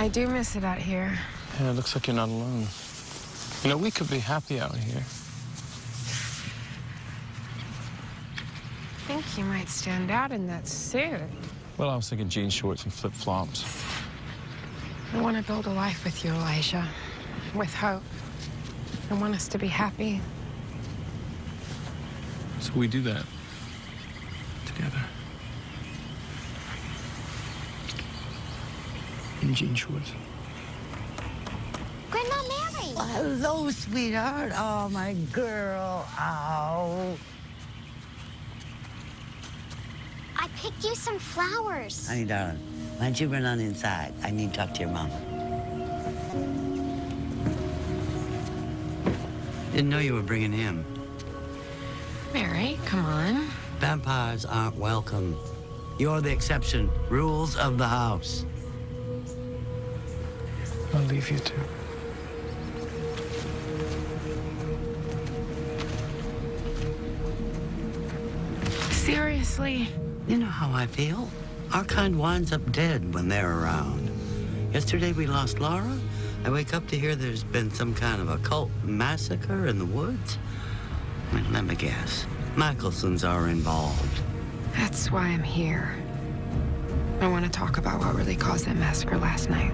I do miss it out here. Yeah, it looks like you're not alone. You know, we could be happy out here. I think you might stand out in that suit. Well, I was thinking jean shorts and flip-flops. I want to build a life with you, Elijah. With hope. I want us to be happy. So we do that. Together. In jean shorts. Grandma Mary! Hello, sweetheart. Oh, my girl. Oh. I picked you some flowers. Honey, darling, why don't you run on inside? I need to talk to your mama. Didn't know you were bringing him. Mary, come on. Vampires aren't welcome. You're the exception. Rules of the house. I'll leave you two. Seriously? You know how I feel. Our kind winds up dead when they're around. Yesterday we lost Laura. I wake up to hear there's been some kind of a cult massacre in the woods. I mean, let me guess. Mikaelsons are involved. That's why I'm here. I want to talk about what really caused that massacre last night.